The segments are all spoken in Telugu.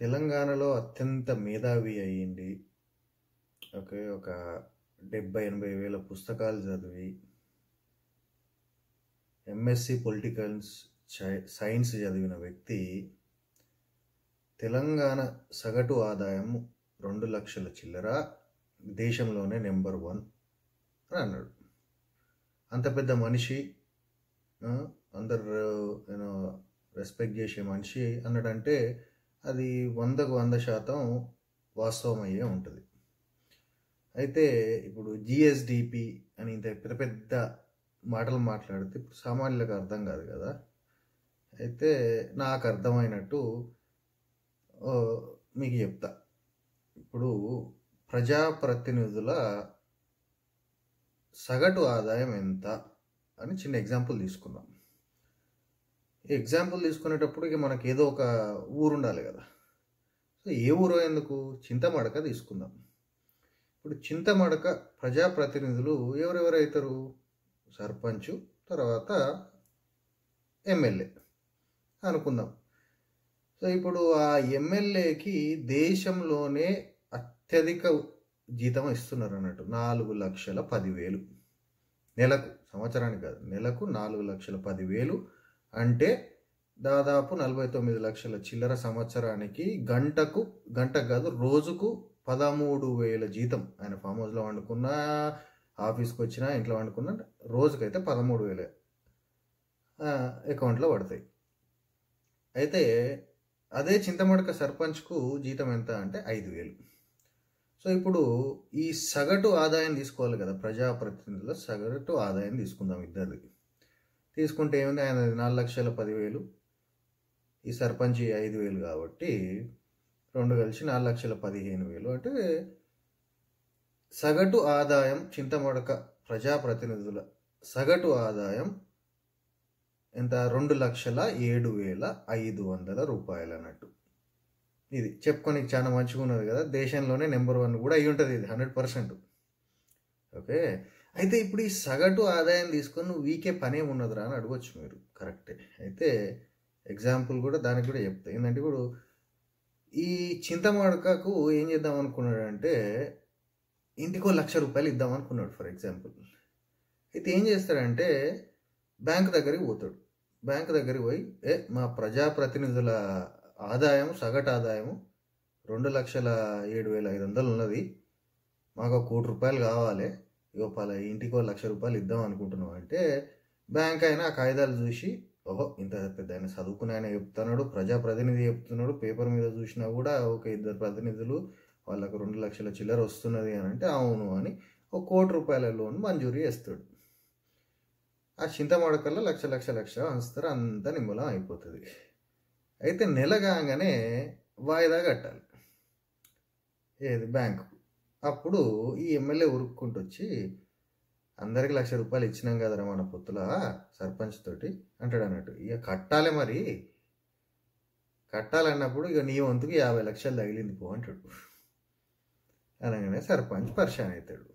తెలంగాణలో అత్యంత మేధావి అయ్యింది. ఓకే ఒక డెబ్బై ఎనభై వేల పుస్తకాలు చదివి ఎంఎస్సి పొలిటికల్స్ సైన్స్ చదివిన వ్యక్తి. తెలంగాణ సగటు ఆదాయం రెండు లక్షల చిల్లర దేశంలోనే నెంబర్ వన్ అని అన్నాడు. అంత పెద్ద మనిషి అందరు నేను రెస్పెక్ట్ చేసే మనిషి అన్నాడంటే అది వందకు వంద శాతం వాస్తవమయ్యే ఉంటుంది. అయితే ఇప్పుడు జిఎస్డిపి అని ఇంత పెద్ద పెద్ద మాటలు మాట్లాడితే ఇప్పుడు సామాన్యులకు అర్థం కాదు కదా. అయితే నాకు అర్థమైనట్టు మీకు చెప్తా. ఇప్పుడు ప్రజాప్రతినిధుల సగటు ఆదాయం ఎంత అని చిన్న ఎగ్జాంపుల్ తీసుకున్నాం ఎగ్జాంపుల్ తీసుకునేటప్పుడు ఇక మనకి ఏదో ఒక ఊరు ఉండాలి కదా. సో ఏ ఊరు ఎందుకు? చింతమడక తీసుకుందాం. ఇప్పుడు చింతమడక ప్రజాప్రతినిధులు ఎవరెవరైతారు అవుతారు? సర్పంచ్ తర్వాత ఎమ్మెల్యే అనుకుందాం. సో ఇప్పుడు ఆ ఎమ్మెల్యేకి దేశంలోనే అత్యధిక జీతం ఇస్తున్నారు అన్నట్టు. నాలుగు లక్షల పదివేలు. నెలకు సంవత్సరానికి కాదు నెలకు నాలుగు లక్షల పదివేలు అంటే దాదాపు నలభై తొమ్మిది లక్షల చిల్లర సంవత్సరానికి గంటకు గంట కాదు రోజుకు పదమూడు వేల జీతం. ఆయన ఫామ్ హౌస్లో వండుకున్నా ఆఫీస్కి వచ్చినా ఇంట్లో వండుకున్నా రోజుకైతే పదమూడు వేలే అకౌంట్లో పడతాయి. అయితే అదే చింతమడక సర్పంచ్కు జీతం ఎంత అంటే ఐదు వేలు. సో ఇప్పుడు ఈ సగటు ఆదాయం తీసుకోవాలి కదా ప్రజాప్రతినిధుల సగటు ఆదాయం తీసుకుందాం ఇద్దరిది. తీసుకుంటే ఏముంది? ఆయన నాలుగు లక్షల పదివేలు ఈ సర్పంచ్ ఐదు వేలు కాబట్టి రెండు కలిసి నాలుగు లక్షల పదిహేను వేలు. అంటే సగటు ఆదాయం చింతమడక ప్రజాప్రతినిధుల సగటు ఆదాయం ఎంత? రెండు లక్షల ఏడు వేల ఐదు వందల రూపాయలు అన్నట్టు. ఇది చెప్పుకొని చాలా మంచిగా ఉన్నది కదా. దేశంలోనే నెంబర్ వన్ కూడా అయి ఉంటుంది ఇది హండ్రెడ్ పర్సెంట్. ఓకే? అయితే ఇప్పుడు ఈ సగటు ఆదాయం తీసుకొని నువ్వు వీకే పనే ఉన్నదిరా అని అడగొచ్చు మీరు. కరెక్టే. అయితే ఎగ్జాంపుల్ కూడా దానికి కూడా చెప్తా. ఏంటంటే ఇప్పుడు ఈ చింతమడకకు ఏం చేద్దాం అనుకున్నాడంటే ఇంటికో లక్ష రూపాయలు ఇద్దాం అనుకున్నాడు ఫర్ ఎగ్జాంపుల్. అయితే ఏం చేస్తాడంటే బ్యాంక్ దగ్గరికి పోతాడు. బ్యాంక్ దగ్గరికి పోయి ఏ మా ప్రజాప్రతినిధుల ఆదాయం సగటు ఆదాయం రెండు లక్షల ఏడు వేల ఐదు వందలు ఉన్నది. మాకు ఒక కోటి రూపాయలు కావాలి. ఇగో పలా ఇంటికి ఒక లక్ష రూపాయలు ఇద్దాం అనుకుంటున్నాం అంటే బ్యాంక్ అయినా ఆ కాగితాలు చూసి ఓహో ఇంత పెద్ద ఆయన చదువుకుని ఆయన చెప్తున్నాడు ప్రజాప్రతినిధి చెప్తున్నాడు పేపర్ మీద చూసినా కూడా ఒక ఇద్దరు ప్రతినిధులు వాళ్ళకు రెండు లక్షల చిల్లర వస్తున్నది అని అంటే అవును అని ఒక కోటి రూపాయల లోన్ మంజూరు చేస్తాడు. ఆ చింతమడకల్లో లక్ష లక్ష లక్ష అంచుతారు అంతా నిమ్మలం అయిపోతుంది. అయితే నెల కాగానే వాయిదా కట్టాలి. ఏది? బ్యాంకు. అప్పుడు ఈ ఎమ్మెల్యే ఉరుక్కుంటూ వచ్చి అందరికి లక్ష రూపాయలు ఇచ్చినాం కదరా మన పొత్తుల సర్పంచ్ తోటి అంటాడు అన్నట్టు. ఇక కట్టాలి మరి. కట్టాలన్నప్పుడు ఇక నీ వంతుకి యాభై లక్షలు తగిలింది పో అంటాడు. అనగానే సర్పంచ్ పరిశాన్ అవుతాడు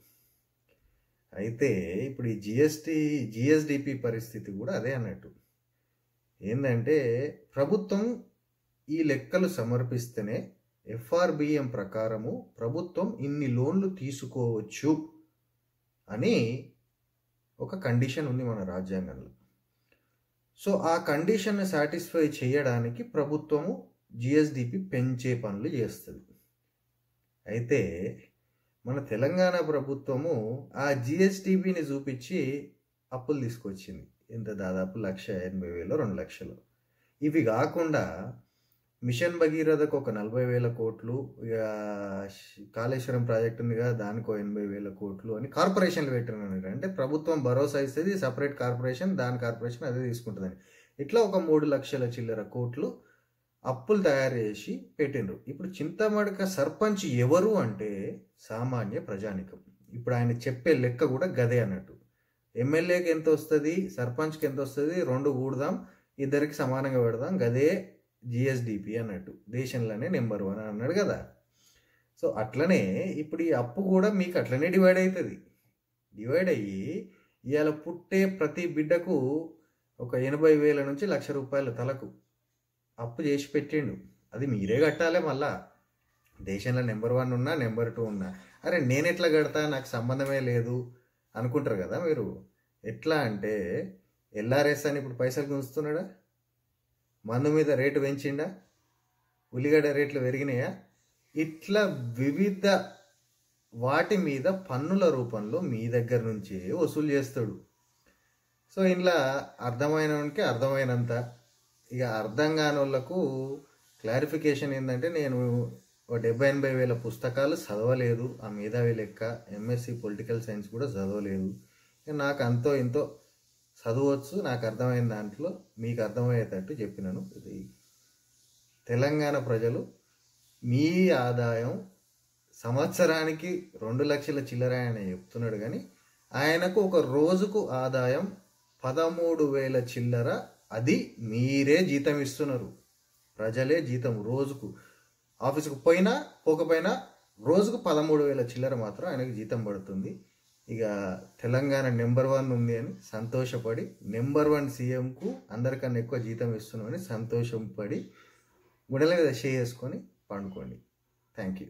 అయితే ఇప్పుడు ఈ జిఎస్టి జిఎస్డిపి పరిస్థితి కూడా అదే అన్నట్టు. ఏంటంటే ప్రభుత్వం ఈ లెక్కలు సమర్పిస్తేనే ఎఫ్ఆర్బిఎం ప్రకారము ప్రభుత్వం ఇన్ని లోన్లు తీసుకోవచ్చు అని ఒక కండిషన్ ఉంది మన రాజ్యాంగంలో. సో ఆ కండిషన్ని సాటిస్ఫై చేయడానికి ప్రభుత్వము జిఎస్డిపి పెంచే పనులు చేస్తుంది. అయితే మన తెలంగాణ ప్రభుత్వము ఆ జిఎస్డిపిని చూపించి అప్పులు తీసుకొచ్చింది. ఎంత దాదాపు లక్ష ఎనభై వేలు రెండు లక్షలు. ఇవి కాకుండా మిషన్ భగీరథకు ఒక నలభై వేల కోట్లు ఇక కాళేశ్వరం ప్రాజెక్ట్ ఉంది కదా దానికి ఒక ఎనభై వేల కోట్లు అని కార్పొరేషన్లు పెట్టినారు అంటే ప్రభుత్వం భరోసా ఇస్తుంది సపరేట్ కార్పొరేషన్ దాని కార్పొరేషన్ అదే తీసుకుంటుందని. ఇట్లా ఒక మూడు లక్షల చిల్లర కోట్లు అప్పులు తయారు చేసి పెట్టిండ్రు. ఇప్పుడు చింతమడక సర్పంచ్ ఎవరు అంటే సామాన్య ప్రజానికం. ఇప్పుడు ఆయన చెప్పే లెక్క కూడా గదే అన్నట్టు. ఎమ్మెల్యేకి ఎంత వస్తుంది సర్పంచ్కి ఎంత వస్తుంది రెండు కూడదాం ఇద్దరికి సమానంగా పెడదాం గదే జిఎస్డిపి అన్నట్టు. దేశంలోనే నెంబర్ వన్ అన్నాడు కదా. సో అట్లనే ఇప్పుడు ఈ అప్పు కూడా మీకు అట్లనే డివైడ్ అవుతుంది డివైడ్ అయ్యి ఇవాళ పుట్టే ప్రతి బిడ్డకు ఒక ఎనభై వేల నుంచి లక్ష రూపాయల తలకు అప్పు చేసి పెట్టిండు. అది మీరే కట్టాలి మళ్ళా. దేశంలో నెంబర్ వన్ ఉన్నా నెంబర్ టూ ఉన్నా. అరే నేను ఎట్లా కడతా? నాకు సంబంధమే లేదు అనుకుంటారు కదా మీరు. ఎట్లా అంటే ఎల్ఆర్ఎస్ అని ఇప్పుడు పైసలు గుంజుతున్నాడా? మందు మీద రేటు పెంచిండా? ఉల్లిగడ్డ రేట్లు పెరిగినాయా? ఇట్లా వివిధ వాటి మీద పన్నుల రూపంలో మీ దగ్గర నుంచే వసూలు చేస్తాడు. సో ఇంట్లో అర్థమైనవానికి అర్థమైనంత. ఇక అర్థం కాని వాళ్ళకు క్లారిఫికేషన్ ఏంటంటే నేను ఒక డెబ్బై ఎనభై వేల పుస్తకాలు చదవలేదు. ఆ మేధావి లెక్క ఎంఎస్సి పొలిటికల్ సైన్స్ కూడా చదవలేదు. నాకు అంతో ఇంతో చదవచ్చు నాకు అర్థమైన దాంట్లో మీకు అర్థమయ్యేటట్టు చెప్పినాను. ఇది తెలంగాణ ప్రజలు మీ ఆదాయం సంవత్సరానికి రెండు లక్షల చిల్లర ఆయన చెప్తున్నాడు కానీ ఆయనకు ఒక రోజుకు ఆదాయం పదమూడు వేల చిల్లర అది మీరే జీతం ఇస్తున్నారు. ప్రజలే జీతం రోజుకు. ఆఫీసుకు పోయినా పోకపోయినా రోజుకు పదమూడు వేల చిల్లర మాత్రం ఆయనకు జీతం పడుతుంది. ఇక తెలంగాణ నెంబర్ వన్ ఉంది అని సంతోషపడి నెంబర్ వన్ సీఎంకు అందరికన్నా ఎక్కువ జీతం ఇస్తున్నామని సంతోషం పడి గుడల మీద చేసుకొని పండుకోండి. Thank you